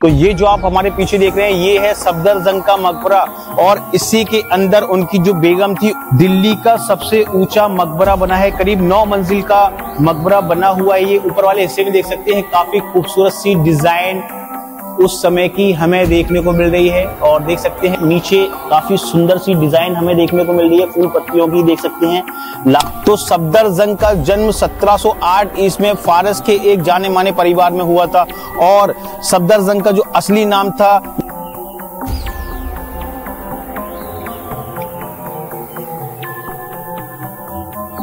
तो ये जो आप हमारे पीछे देख रहे हैं, ये है सफदर जंग का मकबरा और इसी के अंदर उनकी जो बेगम थी, दिल्ली का सबसे ऊँचा मकबरा बना है। करीब नौ मंजिल का मकबरा बना हुआ है। ये ऊपर वाले हिस्से में देख सकते हैं, काफ़ी खूबसूरत सी डिज़ाइन उस समय की हमें देखने को मिल रही है और देख सकते हैं, नीचे काफ़ी सुंदर सी डिज़ाइन हमें देखने को मिल रही है, फूल पत्तियों की देख सकते हैं। तो सफदर जंग का जन्म 1708 ईस्वी में फारस के एक जाने माने परिवार में हुआ था और सफदर जंग का जो असली नाम था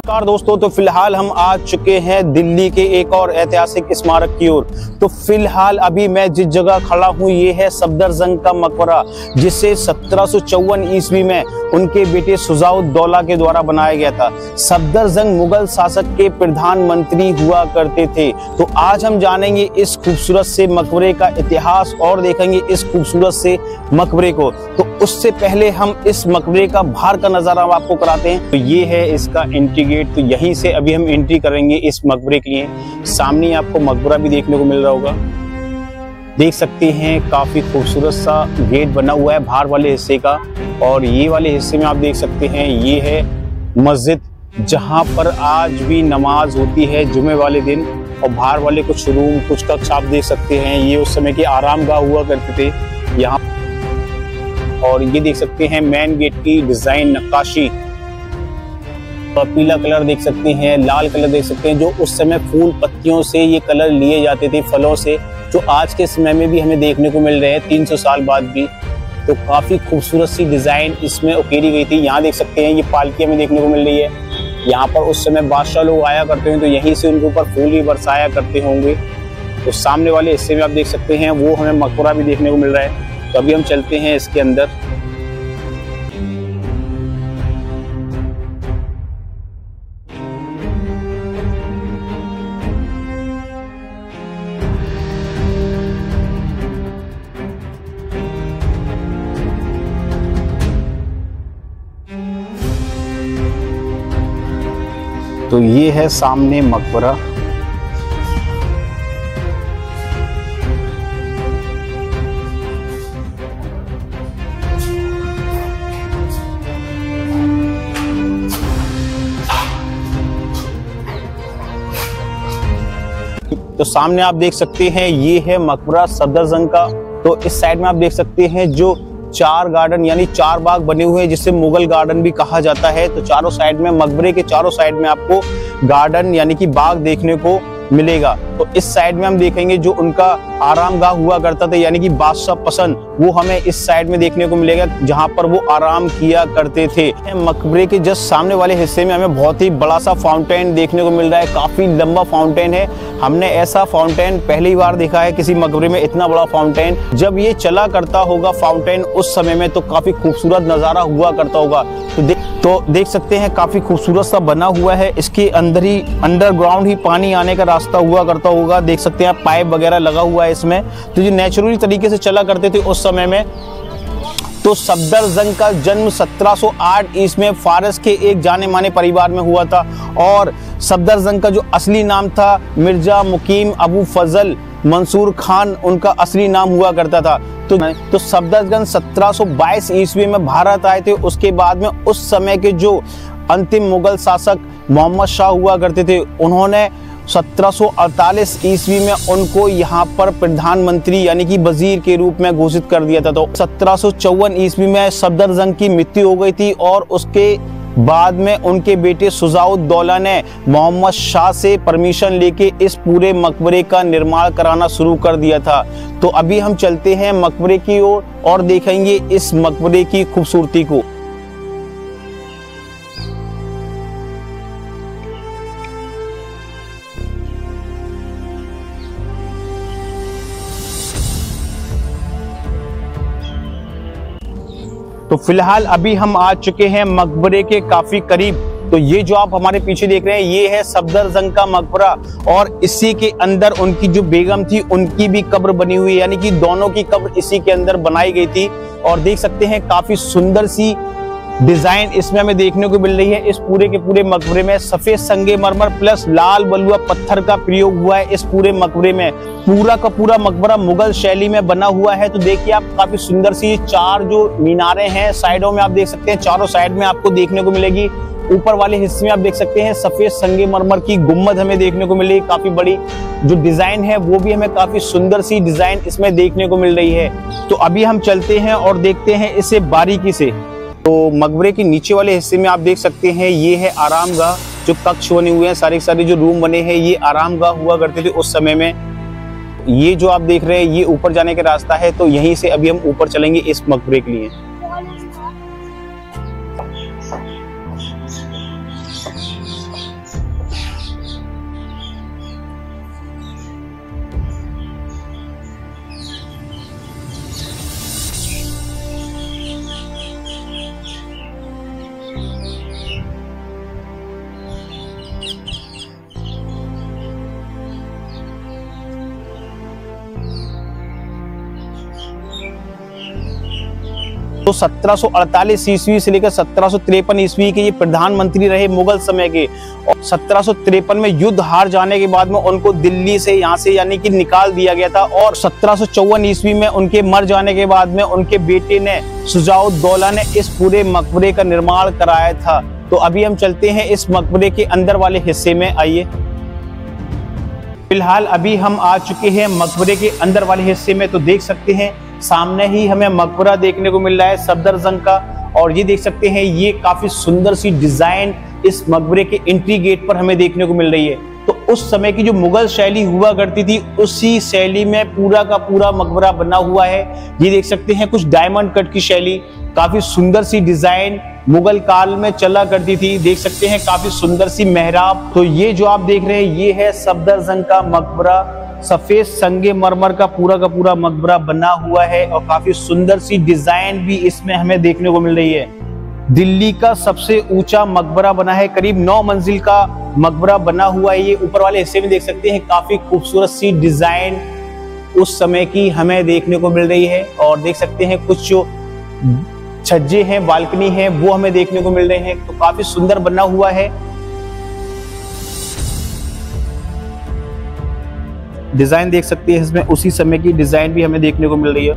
नमस्कार दोस्तों तो फ़िलहाल हम आ चुके हैं दिल्ली के एक और ऐतिहासिक स्मारक की ओर। तो फ़िलहाल अभी मैं जिस जगह खड़ा हूँ, ये है सफदर जंग का मकबरा, जिसे सत्रह ईस्वी में उनके बेटे सुजाउद्दौला के द्वारा बनाया गया था। सफदर जंग मुगल शासक के प्रधानमंत्री हुआ करते थे। तो आज हम जानेंगे इस खूबसूरत से मकबरे का इतिहास और देखेंगे इस खूबसूरत से मकबरे को। तो उससे पहले हम इस मकबरे का बाहर का नज़ारा आपको कराते हैं। तो ये है इसका एंट्री गेट तो यहीं से अभी हम एंट्री करेंगे इस मकबरे के लिए। सामने आपको मकबरा भी देखने को मिल रहा होगा। देख सकते हैं, काफ़ी खूबसूरत सा गेट बना हुआ है बाहर वाले हिस्से का। और ये वाले हिस्से में आप देख सकते हैं, ये है मस्जिद, जहाँ पर आज भी नमाज़ होती है जुमे वाले दिन। और बाहर वाले कुछ रूम, कुछ कक्ष आप देख सकते हैं, ये उस समय के आराम गाह हुआ करते थे। यहाँ और ये देख सकते हैं, मेन गेट की डिज़ाइन नक्काशी। पीला कलर देख सकते हैं, लाल कलर देख सकते हैं, जो उस समय फूल पत्तियों से ये कलर लिए जाते थे, फलों से, जो आज के समय में भी हमें देखने को मिल रहे हैं 300 साल बाद भी। तो काफ़ी खूबसूरत सी डिज़ाइन इसमें उकेरी गई थी। यहाँ देख सकते हैं, ये पालकी हमें देखने को मिल रही है। यहाँ पर उस समय बादशाह लोग आया करते हैं तो यहीं से उनके ऊपर फूल ही बरसाया करते होंगे। तो सामने वाले हिस्से में आप देख सकते हैं, वो हमें मकबरा भी देखने को मिल रहा है। तो अभी हम चलते हैं इसके अंदर। तो ये है सामने मकबरा। तो सामने आप देख सकते हैं, ये है मकबरा सदर जंग का। तो इस साइड में आप देख सकते हैं जो चार गार्डन यानी चार बाग बने हुए हैं, जिसे मुगल गार्डन भी कहा जाता है। तो चारों साइड में, मकबरे के चारों साइड में आपको गार्डन यानी कि बाग देखने को मिलेगा। तो इस साइड में हम देखेंगे जो उनका आराम गाह हुआ करता था, यानी कि बादशाह पसंद, वो हमें इस साइड में देखने को मिलेगा, जहाँ पर वो आराम किया करते थे। मकबरे के जस्ट सामने वाले हिस्से में हमें बहुत ही बड़ा सा फाउंटेन देखने को मिल रहा है, काफ़ी लंबा फाउंटेन है। हमने ऐसा फाउंटेन पहली बार देखा है, किसी मकबरे में इतना बड़ा फाउंटेन जब ये चला करता होगा फाउंटेन उस समय में तो काफ़ी खूबसूरत नज़ारा हुआ करता होगा। तो देख तो देख सकते हैं, काफ़ी खूबसूरत सा बना हुआ है, इसके अंदर ही अंडरग्राउंड ही पानी आने का रास्ता हुआ करता होगा, देख सकते हैं पाइप वगैरह लगा हुआ है इसमें। तो जो नेचुरली तरीके से चला करते थे उस समय में तो सफदर जंग का जन्म 1708 ईस्वी में फारस के एक जाने माने परिवार में हुआ था। और सफदर जंग का जो असली नाम था, मिर्ज़ा मुकीम अबू फजल मंसूर खान, उनका असली नाम हुआ करता था। तो तो सफदरजंग 1722 ईस्वी में भारत आए थे, उसके बाद में उस समय के जो अंतिम मुगल शासक मोहम्मद शाह हुआ करते थे, उन्होंने 1748 ईस्वी में उनको यहाँ पर प्रधानमंत्री यानी कि वज़ीर के रूप में घोषित कर दिया था। तो सत्रह सौ चौवन ईस्वी में सफदरजंग की मृत्यु हो गई थी और उसके बाद में उनके बेटे सुजाउद्दौला ने मोहम्मद शाह से परमिशन लेके इस पूरे मकबरे का निर्माण कराना शुरू कर दिया था। तो अभी हम चलते हैं मकबरे की ओर और, और देखेंगे इस मकबरे की खूबसूरती को। तो फ़िलहाल अभी हम आ चुके हैं मकबरे के काफ़ी करीब। तो ये जो आप हमारे पीछे देख रहे हैं, ये है सफदर जंग का मकबरा और इसी के अंदर उनकी जो बेगम थी, उनकी भी कब्र बनी हुई यानी कि दोनों की कब्र इसी के अंदर बनाई गई थी और देख सकते हैं काफ़ी सुंदर सी डिज़ाइन इसमें हमें देखने को मिल रही है। इस पूरे के पूरे मकबरे में सफ़ेद संगे मरमर प्लस लाल बलुआ पत्थर का प्रयोग हुआ है इस पूरे मकबरे में। पूरा का पूरा मकबरा मुगल शैली में बना हुआ है। तो देखिए आप, काफ़ी सुंदर सी चार जो मीनारे हैं, साइडों में आप देख सकते हैं, चारों साइड में आपको देखने को मिलेगी। ऊपर वाले हिस्से में आप देख सकते हैं, सफ़ेद संगे मरमर की गुम्मद हमें देखने को मिलेगी काफ़ी बड़ी जो डिज़ाइन है, वो भी हमें काफ़ी सुंदर सी डिज़ाइन इसमें देखने को मिल रही है। तो अभी हम चलते हैं और देखते हैं इसे बारीकी से। तो मकबरे के नीचे वाले हिस्से में आप देख सकते हैं, ये है आराम गाह जो कक्ष बने हुए हैं, सारे सारे जो रूम बने हैं, ये आराम गाह हुआ करते थे उस समय में। ये जो आप देख रहे हैं, ये ऊपर जाने का रास्ता है तो यहीं से अभी हम ऊपर चलेंगे इस मकबरे के लिए। 1748 ईस्वी से लेकर सत्रह ईस्वी के ये प्रधानमंत्री रहे मुगल समय के। और सत्रह में युद्ध हार जाने के बाद में उनको दिल्ली से यहाँ से यानी कि निकाल दिया गया था और सत्रह ईस्वी में उनके मर जाने के बाद में उनके बेटे ने सुजाउद्दौला ने इस पूरे मकबरे का निर्माण कराया था। तो अभी हम चलते हैं इस मकबरे के अंदर वाले हिस्से में। आइए। फ़िलहाल अभी हम आ चुके हैं मकबरे के अंदर वाले हिस्से में तो देख सकते हैं सामने ही हमें मकबरा देखने को मिल रहा है सफदर जंग का। और ये देख सकते हैं, ये काफ़ी सुंदर सी डिज़ाइन इस मकबरे के एंट्री गेट पर हमें देखने को मिल रही है। तो उस समय की जो मुगल शैली हुआ करती थी, उसी शैली में पूरा का पूरा मकबरा बना हुआ है। ये देख सकते हैं, कुछ डायमंड कट की शैली, काफ़ी सुंदर सी डिज़ाइन मुगल काल में चला करती थी। देख सकते हैं, काफ़ी सुंदर सी मेहराब। तो ये जो आप देख रहे हैं, ये है सफदर जंग का मकबरा। सफ़ेद संगे मरमर का पूरा का पूरा मकबरा बना हुआ है और काफ़ी सुंदर सी डिज़ाइन भी इसमें हमें देखने को मिल रही है। दिल्ली का सबसे ऊँचा मकबरा बना है, करीब नौ मंजिल का मकबरा बना हुआ है। ये ऊपर वाले हिस्से में देख सकते हैं, काफ़ी खूबसूरत सी डिज़ाइन उस समय की हमें देखने को मिल रही है और देख सकते हैं कुछ जो छज्जे हैं, बालकनी है, वो हमें देखने को मिल रहे हैं। तो काफ़ी सुंदर बना हुआ है। डिज़ाइन देख सकते हैं इसमें। उसी समय की डिज़ाइन भी हमें देखने को मिल रही है।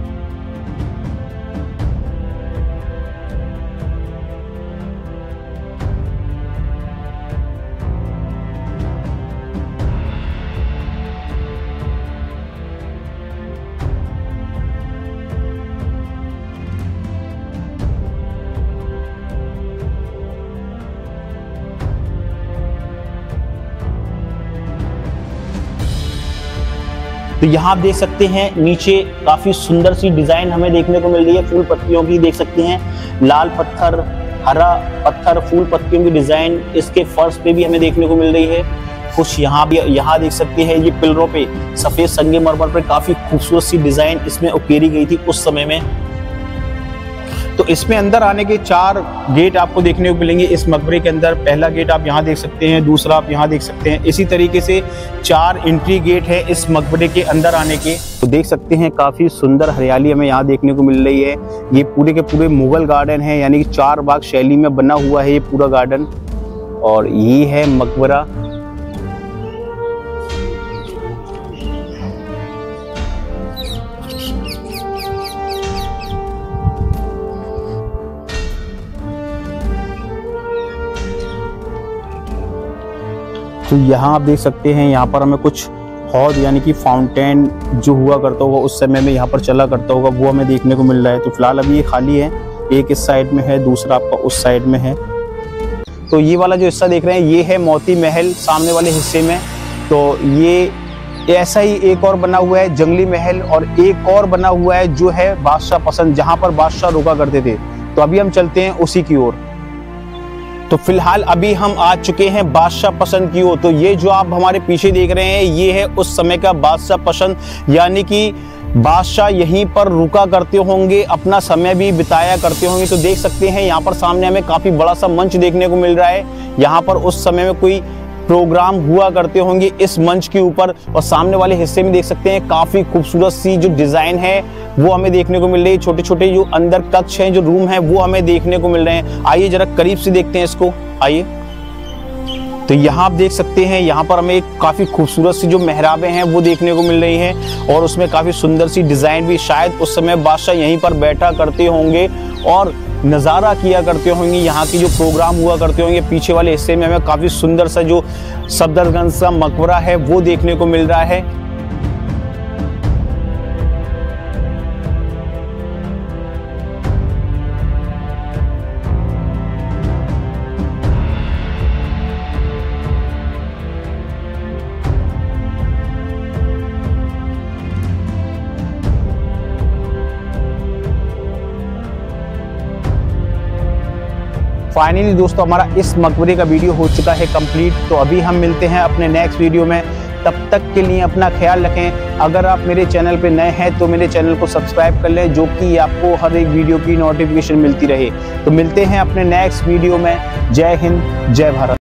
तो यहाँ आप देख सकते हैं, नीचे काफ़ी सुंदर सी डिज़ाइन हमें देखने को मिल रही है। फूल पत्तियों की देख सकते हैं। लाल पत्थर, हरा पत्थर, फूल पत्तियों की डिज़ाइन इसके फर्श पे भी हमें देखने को मिल रही है। कुछ यहाँ भी, यहाँ देख सकते हैं ये पिलरों पे सफ़ेद संगे मरमर पर काफ़ी खूबसूरत सी डिज़ाइन इसमें उकेरी गई थी उस समय में। तो इसमें अंदर आने के चार गेट आपको देखने को मिलेंगे। इस मकबरे के अंदर पहला गेट आप यहाँ देख सकते हैं, दूसरा आप यहाँ देख सकते हैं। इसी तरीके से चार एंट्री गेट है इस मकबरे के अंदर आने के। तो देख सकते हैं, काफ़ी सुंदर हरियाली हमें यहाँ देखने को मिल रही है। ये पूरे के पूरे मुगल गार्डन है, यानी कि चार बाग शैली में बना हुआ है ये पूरा गार्डन और ये है मकबरा। तो यहाँ आप देख सकते हैं, यहाँ पर हमें कुछ हौद यानी कि फाउंटेन जो हुआ करता होगा, उस समय में यहाँ पर चला करता होगा, वो हमें देखने को मिल रहा है। तो फ़िलहाल अभी ये खाली है, एक इस साइड में है, दूसरा आपका उस साइड में है। तो ये वाला जो हिस्सा देख रहे हैं, ये है मोती महल सामने वाले हिस्से में। तो ये ऐसा ही एक और बना हुआ है, जंगली महल, और एक और बना हुआ है जो है बादशाह पसंद, जहाँ पर बादशाह रुका करते थे। तो अभी हम चलते हैं उसी की ओर। तो फ़िलहाल अभी हम आ चुके हैं बादशाह पसंद की ओर। तो ये जो आप हमारे पीछे देख रहे हैं, ये है उस समय का बादशाह पसंद। यानी कि बादशाह यहीं पर रुका करते होंगे, अपना समय भी बिताया करते होंगे। तो देख सकते हैं, यहाँ पर सामने हमें काफ़ी बड़ा सा मंच देखने को मिल रहा है। यहाँ पर उस समय में कोई प्रोग्राम हुआ करते होंगे इस मंच के ऊपर। और सामने वाले हिस्से में देख सकते हैं काफ़ी खूबसूरत सी जो डिज़ाइन है, वो हमें देखने को मिल रही है। छोटे छोटे जो अंदर कक्ष हैं, जो रूम है, वो हमें देखने को मिल रहे हैं। आइए जरा करीब से देखते हैं इसको। आइए। तो यहाँ आप देख सकते हैं, यहाँ पर हमें एक काफ़ी खूबसूरत सी जो मेहराबें हैं, वो देखने को मिल रही हैं। और उसमें काफ़ी सुंदर सी डिज़ाइन भी, शायद उस समय बादशाह यहीं पर बैठा करते होंगे। और नज़ारा किया करते होंगे, यहाँ की जो प्रोग्राम हुआ करते होंगे, पीछे वाले हिस्से में हमें काफ़ी सुंदर सा जो सफदरगंज सा मकबरा है, वो देखने को मिल रहा है। फाइनली दोस्तों, हमारा इस मकबरे का वीडियो हो चुका है कंप्लीट। तो अभी हम मिलते हैं अपने नेक्स्ट वीडियो में। तब तक के लिए अपना ख्याल रखें। अगर आप मेरे चैनल पर नए हैं तो मेरे चैनल को सब्सक्राइब कर लें, जो कि आपको हर एक वीडियो की नोटिफिकेशन मिलती रहे। तो मिलते हैं अपने नेक्स्ट वीडियो में। जय हिंद, जय भारत।